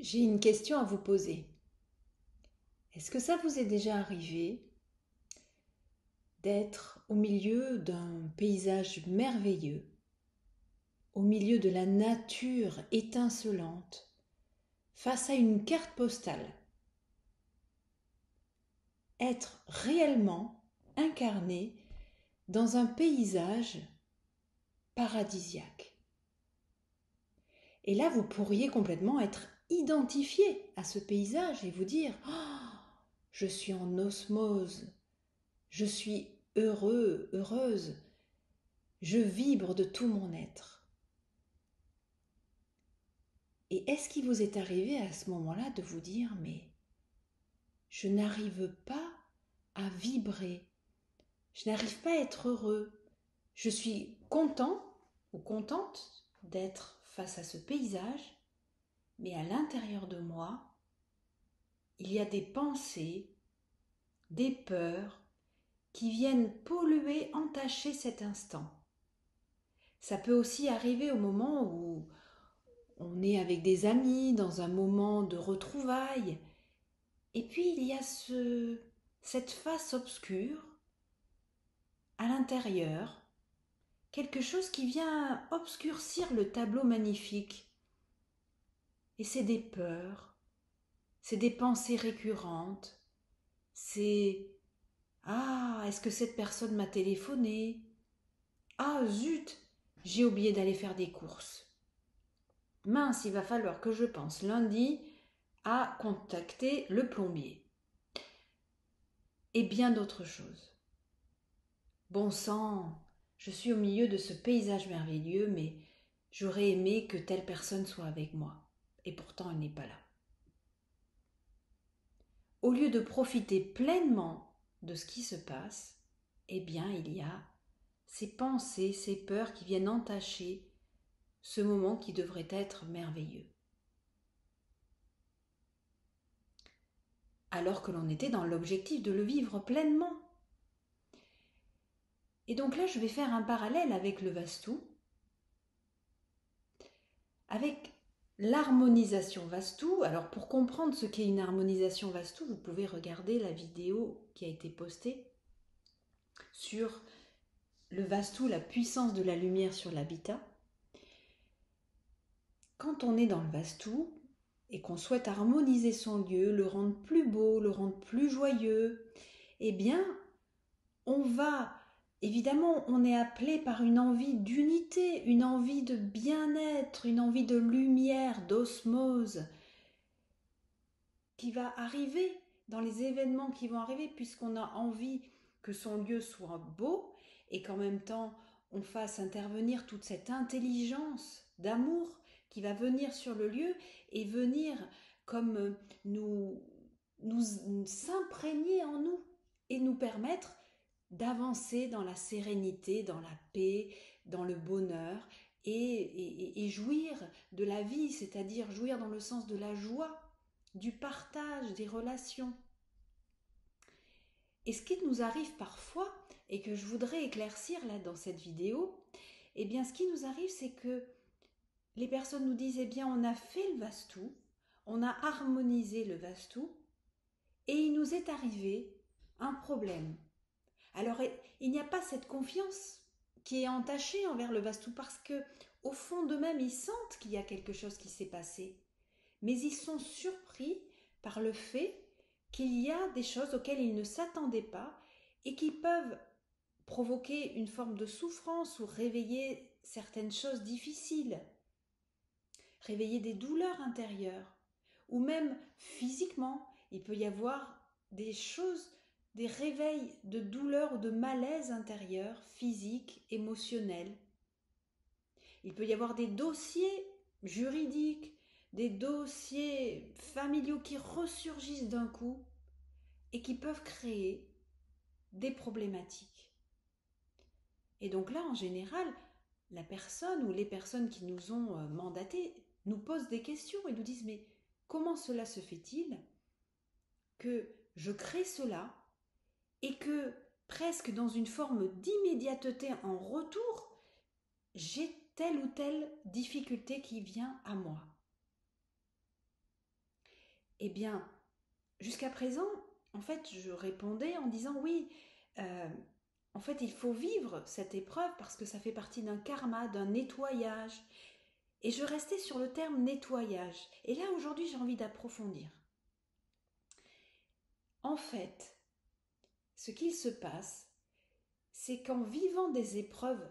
J'ai une question à vous poser. Est-ce que ça vous est déjà arrivé d'être au milieu d'un paysage merveilleux, au milieu de la nature étincelante, face à une carte postale? Être réellement incarné dans un paysage paradisiaque. Et là, vous pourriez complètement être identifier à ce paysage et vous dire oh, je suis en osmose, je suis heureux, heureuse, je vibre de tout mon être. Et est-ce qu'il vous est arrivé à ce moment-là de vous dire mais je n'arrive pas à vibrer, je n'arrive pas à être heureux, je suis content ou contente d'être face à ce paysage, mais à l'intérieur de moi, il y a des pensées, des peurs qui viennent polluer, entacher cet instant. Ça peut aussi arriver au moment où on est avec des amis, dans un moment de retrouvailles, et puis il y a ce, cette face obscure à l'intérieur, quelque chose qui vient obscurcir le tableau magnifique et c'est des peurs, c'est des pensées récurrentes, c'est Ah, est-ce que cette personne m'a téléphoné Ah, zut, j'ai oublié d'aller faire des courses. Mince, il va falloir que je pense lundi à contacter le plombier. Et bien d'autres choses. Bon sang, je suis au milieu de ce paysage merveilleux, mais j'aurais aimé que telle personne soit avec moi et pourtant elle n'est pas là. Au lieu de profiter pleinement de ce qui se passe, eh bien il y a ces pensées, ces peurs qui viennent entacher ce moment qui devrait être merveilleux. Alors que l'on était dans l'objectif de le vivre pleinement. Et donc là, je vais faire un parallèle avec le Vastu, avec L'harmonisation Vastu, alors pour comprendre ce qu'est une harmonisation Vastu, vous pouvez regarder la vidéo qui a été postée sur le Vastu, la puissance de la lumière sur l'habitat. Quand on est dans le Vastu et qu'on souhaite harmoniser son lieu, le rendre plus beau, le rendre plus joyeux, eh bien, on va Évidemment, on est appelé par une envie d'unité, une envie de bien-être, une envie de lumière, d'osmose, qui va arriver dans les événements qui vont arriver, puisqu'on a envie que son lieu soit beau et qu'en même temps on fasse intervenir toute cette intelligence d'amour qui va venir sur le lieu et venir comme nous, nous s'imprégner en nous et nous permettre d'avancer dans la sérénité, dans la paix, dans le bonheur et, jouir de la vie, c'est-à-dire jouir dans le sens de la joie, du partage, des relations. Et ce qui nous arrive parfois, et que je voudrais éclaircir là dans cette vidéo, eh bien ce qui nous arrive, c'est que les personnes nous disent, eh bien on a fait le vastu, on a harmonisé le vastu, et il nous est arrivé un problème, alors il n'y a pas cette confiance qui est entachée envers le Vastu parce que au fond d'eux-mêmes ils sentent qu'il y a quelque chose qui s'est passé, mais ils sont surpris par le fait qu'il y a des choses auxquelles ils ne s'attendaient pas et qui peuvent provoquer une forme de souffrance ou réveiller certaines choses difficiles, réveiller des douleurs intérieures, ou même physiquement, il peut y avoir des choses des réveils de douleur ou de malaise intérieur, physique, émotionnel. Il peut y avoir des dossiers juridiques, des dossiers familiaux qui ressurgissent d'un coup et qui peuvent créer des problématiques. Et donc là, en général, la personne ou les personnes qui nous ont euh, mandatés nous posent des questions et nous disent mais comment cela se fait-il que je crée cela et que presque dans une forme d'immédiateté en retour, j'ai telle ou telle difficulté qui vient à moi. Eh bien, jusqu'à présent, en fait, je répondais en disant oui, euh, en fait, il faut vivre cette épreuve parce que ça fait partie d'un karma, d'un nettoyage. Et je restais sur le terme nettoyage. Et là, aujourd'hui, j'ai envie d'approfondir. En fait, ce qu'il se passe, c'est qu'en vivant des épreuves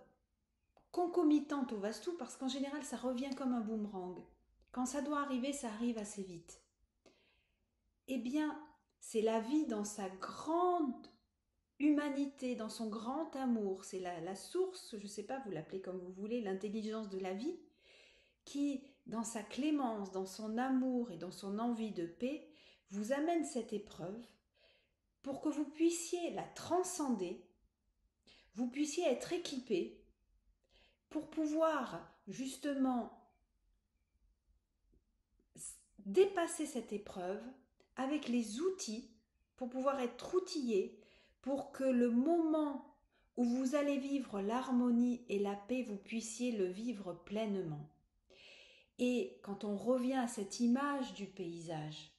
concomitantes au Vastu, parce qu'en général, ça revient comme un boomerang. Quand ça doit arriver, ça arrive assez vite. Eh bien, c'est la vie dans sa grande humanité, dans son grand amour. C'est la, source, je ne sais pas, vous l'appelez comme vous voulez, l'intelligence de la vie, qui, dans sa clémence, dans son amour et dans son envie de paix, vous amène cette épreuve pour que vous puissiez la transcender, vous puissiez être équipé pour pouvoir justement dépasser cette épreuve avec les outils pour pouvoir être outillé pour que le moment où vous allez vivre l'harmonie et la paix, vous puissiez le vivre pleinement. Et quand on revient à cette image du paysage,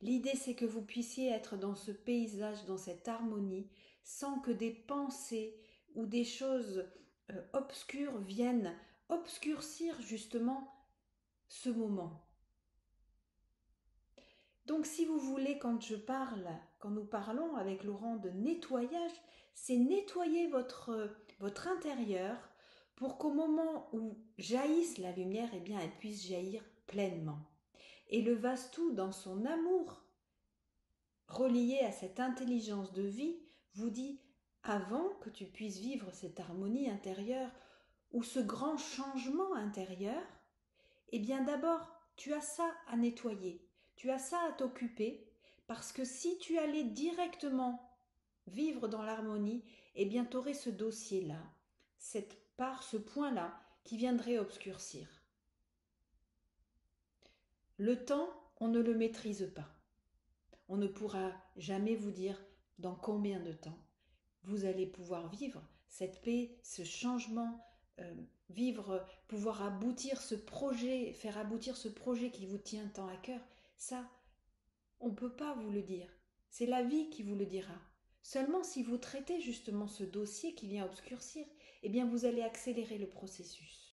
l'idée c'est que vous puissiez être dans ce paysage, dans cette harmonie, sans que des pensées ou des choses euh, obscures viennent obscurcir justement ce moment. Donc si vous voulez, quand je parle, quand nous parlons avec Laurent de nettoyage, c'est nettoyer votre, votre intérieur pour qu'au moment où jaillisse la lumière, eh bien, elle puisse jaillir pleinement. Et le Vastu, dans son amour, relié à cette intelligence de vie, vous dit avant que tu puisses vivre cette harmonie intérieure ou ce grand changement intérieur, eh bien d'abord, tu as ça à nettoyer, tu as ça à t'occuper, parce que si tu allais directement vivre dans l'harmonie, eh bien tu aurais ce dossier-là, cette part, ce point-là, qui viendrait obscurcir. Le temps, on ne le maîtrise pas. On ne pourra jamais vous dire dans combien de temps vous allez pouvoir vivre cette paix, ce changement, euh, vivre, pouvoir aboutir ce projet, faire aboutir ce projet qui vous tient tant à cœur. Ça, on ne peut pas vous le dire. C'est la vie qui vous le dira. Seulement si vous traitez justement ce dossier qui vient obscurcir, eh bien vous allez accélérer le processus.